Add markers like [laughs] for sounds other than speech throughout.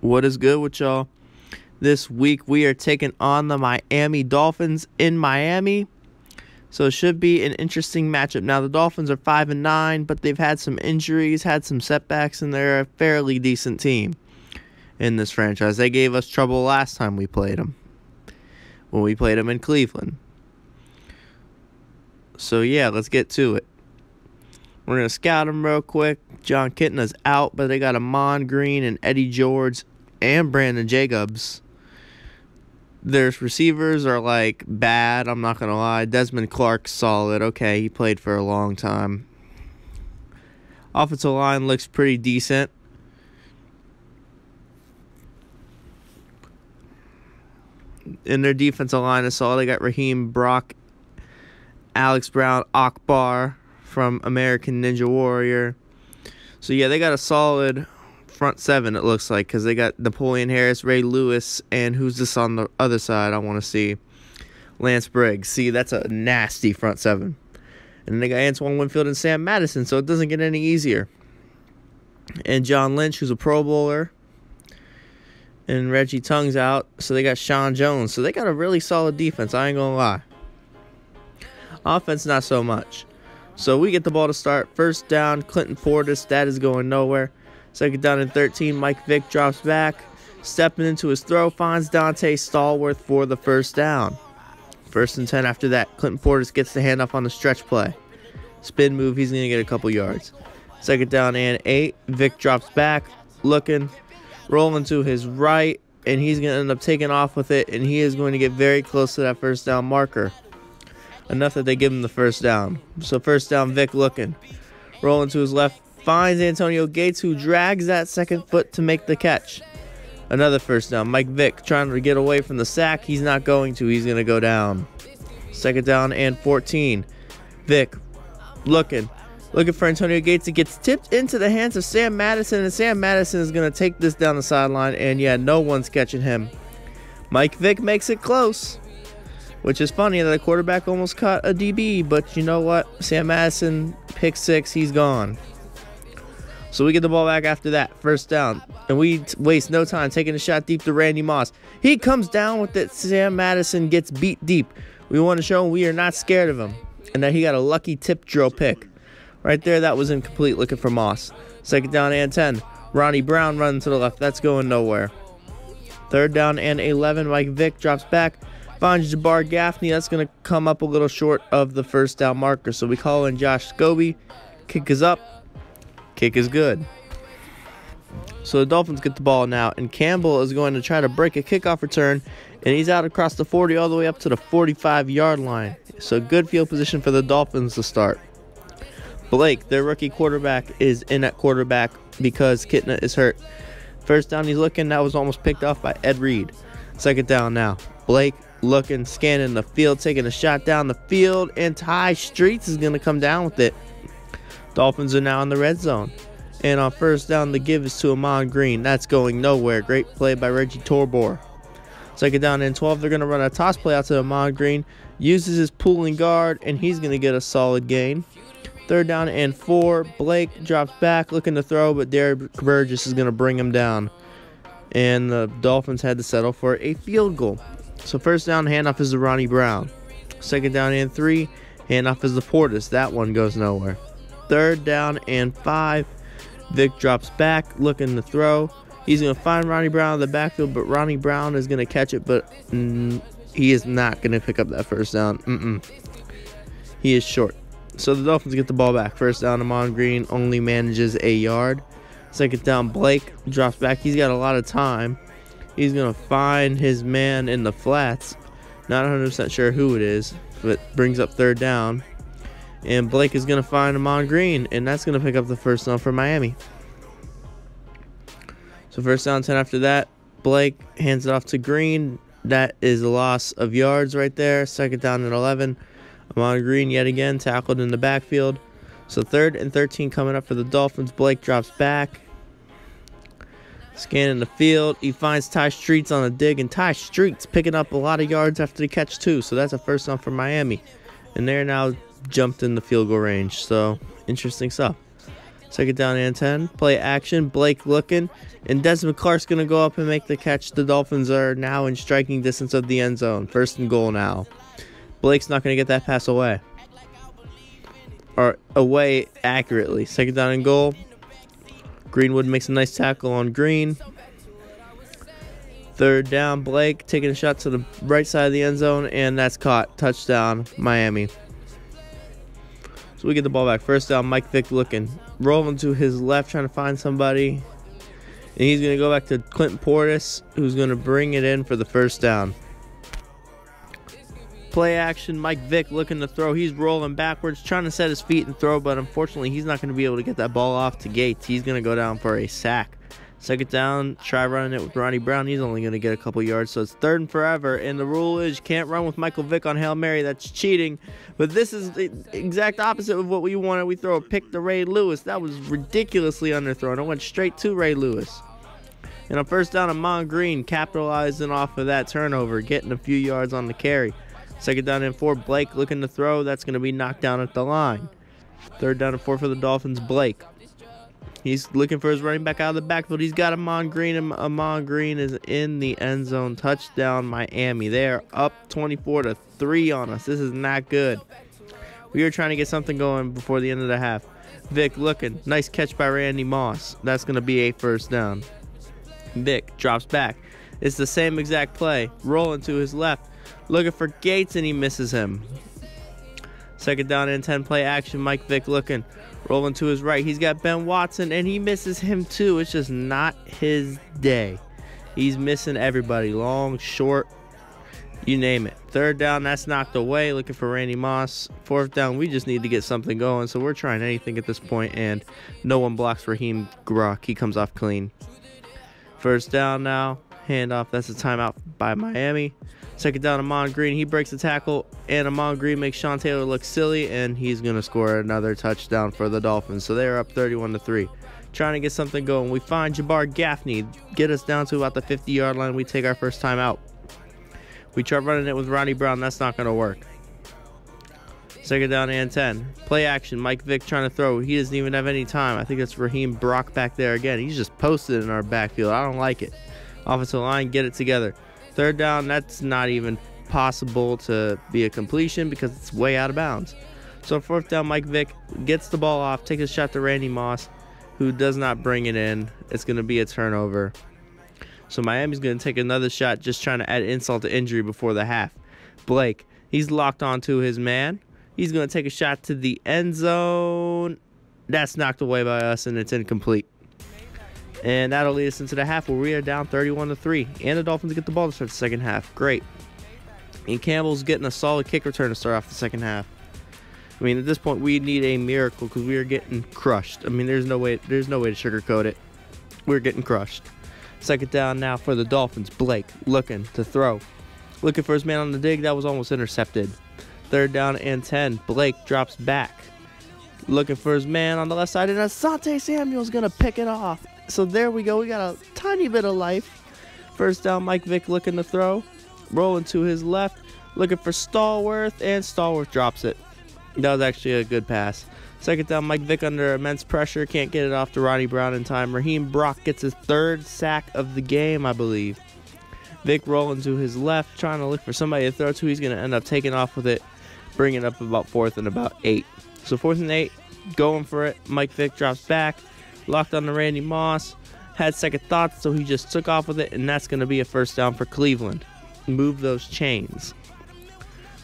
What is good with y'all? This week we are taking on the Miami Dolphins in Miami. So it should be an interesting matchup. Now the Dolphins are 5 and 9, but they've had some injuries, had some setbacks and they're a fairly decent team in this franchise. They gave us trouble last time we played them. When we played them in Cleveland. So yeah, let's get to it. We're going to scout them real quick. Jon Kitna's out, but they got Ahman Green and Eddie George and Brandon Jacobs. Their receivers are like bad, I'm not going to lie. Desmond Clark's solid. Okay, he played for a long time. Offensive line looks pretty decent. In their defensive line is solid. They got Raheem Brock, Alex Brown, Akbar, from American Ninja Warrior. So yeah, they got a solid front seven. It looks like because they got Napoleon Harris, Ray Lewis, and who's this on the other side? I want to see Lance Briggs. See, that's a nasty front seven. And then they got Antoine Winfield and Sam Madison, so it doesn't get any easier. And John Lynch, who's a Pro Bowler. And Reggie Tongue's out, so they got Sean Jones. So they got a really solid defense, I ain't gonna lie. Offense, not so much. So we get the ball to start. First down, Clinton Portis. That is going nowhere. Second down and 13, Mike Vick drops back. Stepping into his throw, finds Donté Stallworth for the first down. First and 10 after that, Clinton Portis gets the handoff on the stretch play. Spin move, he's going to get a couple yards. Second down and 8, Vick drops back, looking, rolling to his right, and he's going to end up taking off with it, and he is going to get very close to that first down marker enough that they give him the first down. So first down, Vick looking. Rolling to his left, finds Antonio Gates, who drags that second foot to make the catch. Another first down. Mike Vick trying to get away from the sack. He's not going to. He's going to go down. Second down and 14. Vick looking. Looking for Antonio Gates. It gets tipped into the hands of Sam Madison, and Sam Madison is going to take this down the sideline, and yeah, no one's catching him. Mike Vick makes it close. Which is funny that a quarterback almost caught a DB, but you know what? Sam Madison, pick six, he's gone. So we get the ball back after that, first down. And we waste no time taking a shot deep to Randy Moss. He comes down with it. Sam Madison gets beat deep. We want to show him we are not scared of him. And that he got a lucky tip drill pick. Right there, that was incomplete looking for Moss. Second down and 10. Ronnie Brown running to the left. That's going nowhere. Third down and 11. Mike Vick drops back. Finds Jabbar Gaffney. That's going to come up a little short of the first down marker. So we call in Josh Scobee. Kick is up. Kick is good. So the Dolphins get the ball now, and Campbell is going to try to break a kickoff return, and he's out across the 40 all the way up to the 45 yard line. So good field position for the Dolphins to start. Blake, their rookie quarterback, is in at quarterback because Kitna is hurt. First down, he's looking. That was almost picked off by Ed Reed. Second down now. Blake looking, scanning the field, taking a shot down the field, and Tai Streets is going to come down with it. Dolphins are now in the red zone. And on first down, the give is to Ahman Green. That's going nowhere. Great play by Reggie Torbor. Second down and 12, they're going to run a toss play out to Ahman Green. Uses his pulling guard, and he's going to get a solid gain. Third down and four. Blake drops back, looking to throw, but Derrick Burgess is going to bring him down. And the Dolphins had to settle for a field goal. So first down handoff is to Ronnie Brown. Second down and three, handoff is to Portis. That one goes nowhere. Third down and five, Vick drops back, looking to throw. He's going to find Ronnie Brown in the backfield, but Ronnie Brown is going to catch it, but mm, he is not going to pick up that first down. Mm-mm. He is short. So the Dolphins get the ball back. First down, Ahman Green only manages a yard. Second down, Blake drops back. He's got a lot of time. He's to find his man in the flats. Not 100% sure who it is, but brings up third down. And Blake is to find Ahman Green, and that's to pick up the first down for Miami. So first down 10 after that. Blake hands it off to Green. That is a loss of yards right there. Second down and 11. Ahman Green yet again tackled in the backfield. So third and 13 coming up for the Dolphins. Blake drops back. Scanning the field, he finds Tai Streets on a dig, and Tai Streets picking up a lot of yards after the catch too. So that's a first down for Miami, and they're now jumped in the field goal range. So interesting stuff. Second down and 10. Play action. Blake looking. And Desmond Clark's going to go up and make the catch. The Dolphins are now in striking distance of the end zone. First and goal now. Blake's not going to get that pass away. Or away accurately. Second down and goal. Greenwood makes a nice tackle on Green. Third down, Blake taking a shot to the right side of the end zone, and that's caught. Touchdown, Miami. So we get the ball back. First down, Mike Vick looking. Rolling to his left, trying to find somebody. And he's going to go back to Clinton Portis, who's going to bring it in for the first down. Play action, Mike Vick looking to throw. He's rolling backwards, trying to set his feet and throw, but unfortunately, he's not going to be able to get that ball off to Gates. He's going to go down for a sack. Second down, try running it with Ronnie Brown. He's only going to get a couple yards, so it's third and forever. And the rule is you can't run with Michael Vick on Hail Mary. That's cheating. But this is the exact opposite of what we wanted. We throw a pick to Ray Lewis. That was ridiculously underthrown. It went straight to Ray Lewis. And on first down, Ahman Green capitalizing off of that turnover, getting a few yards on the carry. Second down and four, Blake looking to throw. That's going to be knocked down at the line. Third down and four for the Dolphins, Blake. He's looking for his running back out of the backfield. He's got Ahman Green, Ahman Green is in the end zone. Touchdown, Miami. They are up 24 to 3 on us. This is not good. We are trying to get something going before the end of the half. Vick looking. Nice catch by Randy Moss. That's going to be a first down. Vick drops back. It's the same exact play. Rolling to his left. Looking for Gates, and he misses him. Second down and 10 play action. Mike Vick looking. Rolling to his right. He's got Ben Watson, and he misses him too. It's just not his day. He's missing everybody. Long, short, you name it. Third down, that's knocked away. Looking for Randy Moss. Fourth down, we just need to get something going. So we're trying anything at this point, and no one blocks Raheem Brock. He comes off clean. First down now. Handoff. That's a timeout by Miami. Second down, Ahman Green. He breaks the tackle, and Ahman Green makes Sean Taylor look silly, and he's going to score another touchdown for the Dolphins. So they're up 31 to 3. Trying to get something going. We find Jabbar Gaffney, get us down to about the 50 yard line. We take our first time out. We try running it with Ronnie Brown. That's not going to work. Second down and 10. Play action. Mike Vick trying to throw. He doesn't even have any time. I think that's Raheem Brock back there again. He's just posted in our backfield. I don't like it. Offensive line, get it together. Third down, that's not even possible to be a completion because it's way out of bounds. So fourth down, Mike Vick gets the ball off, takes a shot to Randy Moss, who does not bring it in. It's going to be a turnover. So Miami's going to take another shot, just trying to add insult to injury before the half. Blake, he's locked onto his man. He's going to take a shot to the end zone. That's knocked away by us, and it's incomplete. And that'll lead us into the half where we are down 31 to 3. And the Dolphins get the ball to start the second half. Great. And Campbell's getting a solid kick return to start off the second half. I mean, at this point, we need a miracle because we are getting crushed. I mean, there's no way, there's no way to sugarcoat it. We're getting crushed. Second down now for the Dolphins. Blake looking to throw, looking for his man on the dig. That was almost intercepted. Third down and 10. Blake drops back, looking for his man on the left side, and Asante Samuel's gonna pick it off. So there we go. We got a tiny bit of life. First down, Mike Vick looking to throw. Rolling to his left. Looking for Stallworth. And Stallworth drops it. That was actually a good pass. Second down, Mike Vick under immense pressure. Can't get it off to Ronnie Brown in time. Raheem Brock gets his third sack of the game, I believe. Vick rolling to his left, trying to look for somebody to throw to. He's going to end up taking off with it, bringing up about fourth and about eight. So fourth and eight, going for it. Mike Vick drops back locked on to Randy Moss, had second thoughts, so he just took off with it, and that's going to be a first down for Cleveland. Move those chains.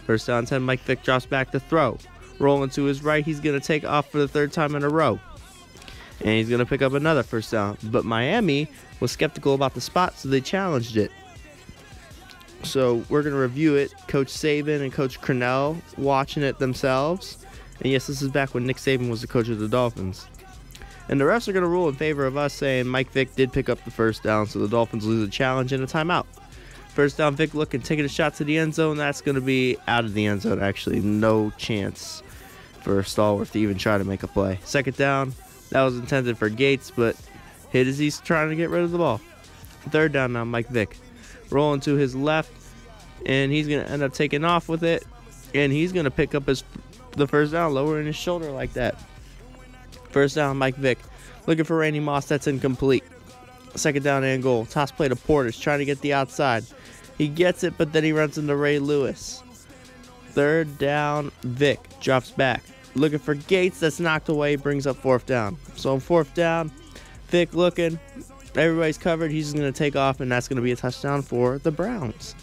First down 10, Mike Vick drops back to throw. Rolling to his right, he's going to take off for the third time in a row. And he's going to pick up another first down. But Miami was skeptical about the spot, so they challenged it. So we're going to review it. Coach Saban and Coach Crennel watching it themselves. And yes, this is back when Nick Saban was the coach of the Dolphins. And the refs are going to rule in favor of us saying Mike Vick did pick up the first down, so the Dolphins lose a challenge and a timeout. First down, Vick looking, taking a shot to the end zone. That's going to be out of the end zone, actually. No chance for Stallworth to even try to make a play. Second down, that was intended for Gates, but hit as he's trying to get rid of the ball. Third down now, Mike Vick. Rolling to his left, and he's going to end up taking off with it, and he's going to pick up his the first down, lowering his shoulder like that. First down, Mike Vick. Looking for Randy Moss. That's incomplete. Second down and goal. Toss play to Portis. Trying to get the outside. He gets it, but then he runs into Ray Lewis. Third down, Vick drops back. Looking for Gates. That's knocked away. Brings up fourth down. So on fourth down, Vick looking. Everybody's covered. He's just going to take off, and that's going to be a touchdown for the Browns.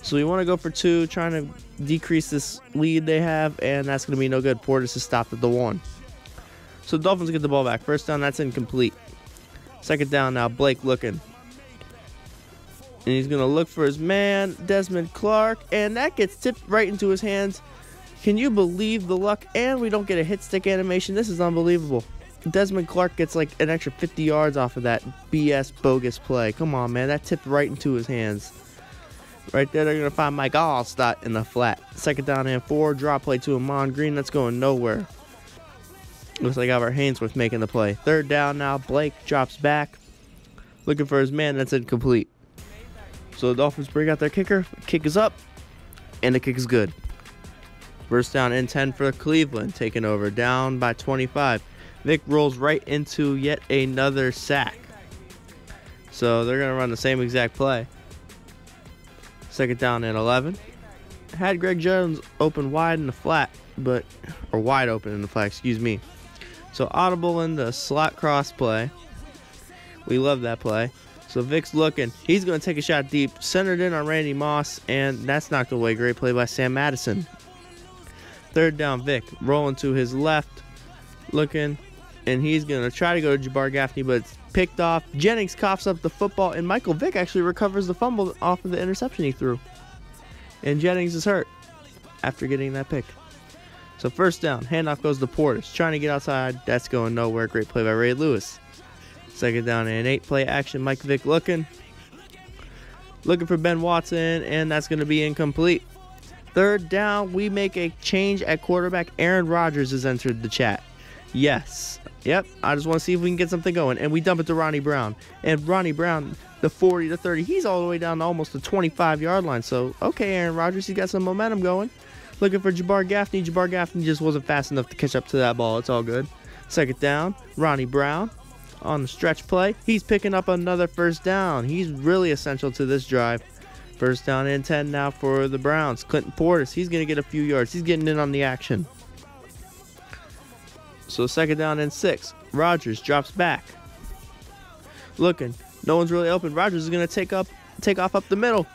So we want to go for two, trying to decrease this lead they have, and that's going to be no good. Portis is stopped at the one. So the Dolphins get the ball back. First down, that's incomplete. Second down now, Blake looking. And he's going to look for his man, Desmond Clark, and that gets tipped right into his hands. Can you believe the luck? And we don't get a hit stick animation. This is unbelievable. Desmond Clark gets like an extra 50 yards off of that BS bogus play. Come on, man. That tipped right into his hands. Right there, they're going to find Mike Alstott in the flat. Second down and four. Drop play to Ahman Green. That's going nowhere. Looks like Albert Haynesworth making the play. Third down now. Blake drops back. Looking for his man. That's incomplete. So the Dolphins bring out their kicker. Kick is up. And the kick is good. First down and 10 for Cleveland. Taking over. Down by 25. Vick rolls right into yet another sack. So they're going to run the same exact play. Second down and 11. Had Greg Jones open wide in the flat, but, or wide open in the flat, excuse me. So audible in the slot cross play. We love that play. So Vick's looking. He's going to take a shot deep, centered in on Randy Moss, and that's knocked away. Great play by Sam Madison. Third down, Vic rolling to his left, looking, and he's going to try to go to Jabbar Gaffney, but it's picked off. Jennings coughs up the football, and Michael Vick actually recovers the fumble off of the interception he threw. And Jennings is hurt after getting that pick. So first down, handoff goes to Portis, trying to get outside. That's going nowhere. Great play by Ray Lewis. Second down and eight play action. Mike Vick looking. Looking for Ben Watson, and that's going to be incomplete. Third down, we make a change at quarterback. Aaron Rodgers has entered the chat. Yes. Yep. I just want to see if we can get something going. And we dump it to Ronnie Brown. And Ronnie Brown, the 40 to 30, he's all the way down to almost the 25 yard line. So, okay, Aaron Rodgers, he's got some momentum going. Looking for Jabbar Gaffney. Jabbar Gaffney just wasn't fast enough to catch up to that ball. It's all good. Second down, Ronnie Brown on the stretch play. He's picking up another first down. He's really essential to this drive. First down and 10 now for the Browns. Clinton Portis, he's going to get a few yards. He's getting in on the action. So second down and six. Rodgers drops back. Looking. No one's really open. Rodgers is going to take up take off up the middle.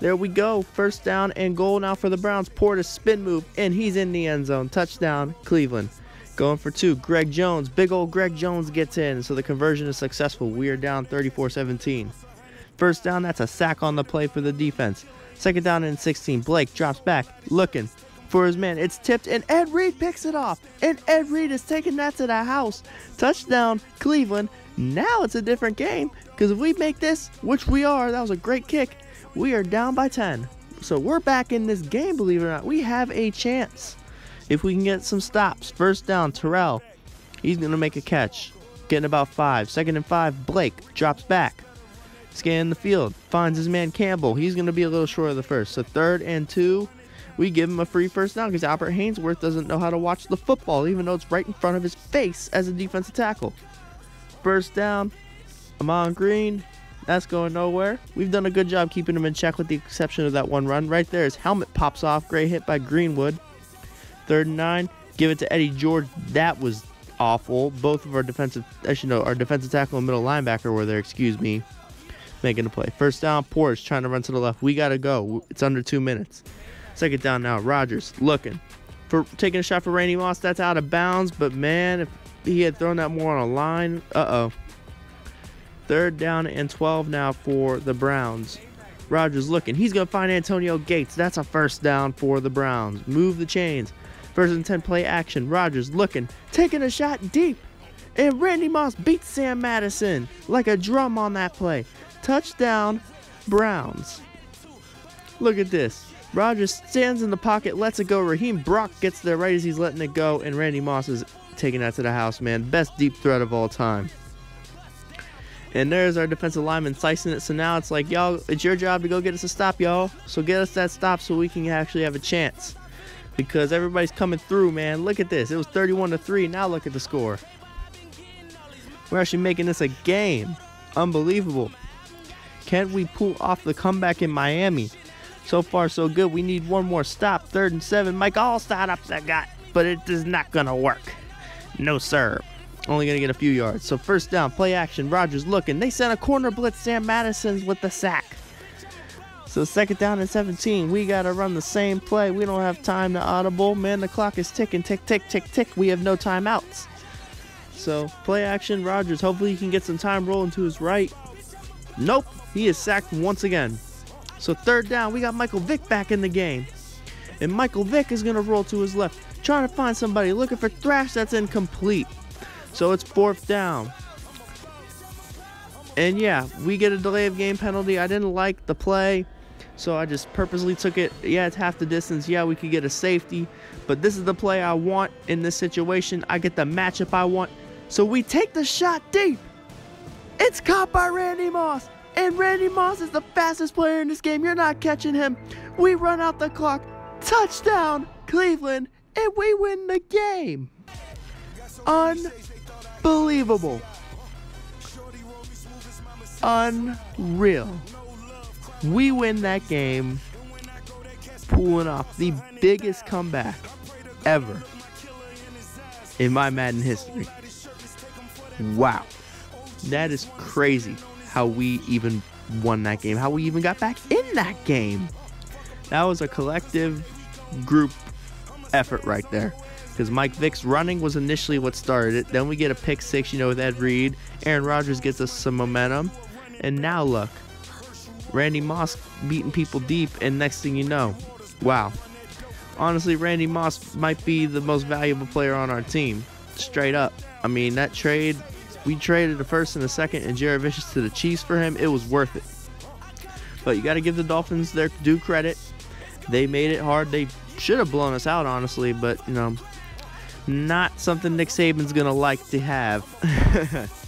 There we go. First down and goal now for the Browns. Portis spin move and he's in the end zone. Touchdown Cleveland. Going for two. Greg Jones. Big old Greg Jones gets in. So the conversion is successful. We are down 34-17. First down, that's a sack on the play for the defense. Second down and 16. Blake drops back, looking for his man. It's tipped, and Ed Reed picks it off. And Ed Reed is taking that to the house. Touchdown, Cleveland. Now it's a different game because if we make this, which we are, that was a great kick, we are down by 10. So we're back in this game, believe it or not. We have a chance if we can get some stops. First down, Terrell. He's going to make a catch. Getting about five. Second and five, Blake drops back. Scan the field. Finds his man Campbell. He's going to be a little short of the first. So third and two, we give him a free first down because Albert Haynesworth doesn't know how to watch the football, even though it's right in front of his face as a defensive tackle. First down, Ahman Green. That's going nowhere. We've done a good job keeping him in check with the exception of that one run. Right there, his helmet pops off. Great hit by Greenwood. Third and nine. Give it to Eddie George. That was awful. Both of our defensive, actually no, our defensive tackle and middle linebacker were there. Excuse me making a play. First down, Portis trying to run to the left. We got to go. It's under two minutes. Second down now, Rodgers looking for taking a shot for Randy Moss. That's out of bounds, but man, if he had thrown that more on a line, uh oh. Third down and 12 now for the Browns. Rodgers looking. He's going to find Antonio Gates. That's a first down for the Browns. Move the chains. First and 10 play action. Rodgers looking. Taking a shot deep. And Randy Moss beats Sam Madison like a drum on that play. Touchdown, Browns. Look at this. Rodgers stands in the pocket, lets it go. Raheem Brock gets there right as he's letting it go, and Randy Moss is taking that to the house, man. Best deep threat of all time. And there's our defensive lineman slicing it. So now it's like, y'all, it's your job to go get us a stop, y'all. So get us that stop so we can actually have a chance. Because everybody's coming through, man. Look at this. It was 31 to 3. Now look at the score. We're actually making this a game. Unbelievable. Can we pull off the comeback in Miami? So far, so good. We need one more stop. Third and seven. Mike Alstott up the got, but it is not going to work. No, sir. Only going to get a few yards. So first down, play action. Rodgers looking. They sent a corner blitz. Sam Madison's with the sack. So second down and 17. We got to run the same play. We don't have time to audible. Man, the clock is ticking. Tick, tick, tick, tick. We have no timeouts. So play action. Rodgers. Hopefully he can get some time rolling to his right. Nope. He is sacked once again. So third down, we got Michael Vick back in the game. And Michael Vick is going to roll to his left, trying to find somebody, looking for Thrash that's incomplete. So it's fourth down. And yeah, we get a delay of game penalty. I didn't like the play, so I just purposely took it. Yeah, it's half the distance. Yeah, we could get a safety, but this is the play I want in this situation. I get the matchup I want. So we take the shot deep. It's caught by Randy Moss. And Randy Moss is the fastest player in this game. You're not catching him. We run out the clock. Touchdown, Cleveland, and we win the game. Unbelievable. Unreal. We win that game, pulling off the biggest comeback ever in my Madden history. Wow. That is crazy how we even won that game, how we even got back in that game. That was a collective group effort right there. Because Mike Vick's running was initially what started it. Then we get a pick six, you know, with Ed Reed. Aaron Rodgers gets us some momentum. And now look, Randy Moss beating people deep. And next thing you know, wow. Honestly, Randy Moss might be the most valuable player on our team. Straight up. I mean, that trade we traded the first and the second and Jerry Vicious to the Chiefs for him. It was worth it. But you got to give the Dolphins their due credit. They made it hard. They should have blown us out, honestly, but, you know, not something Nick Saban's to like to have. [laughs]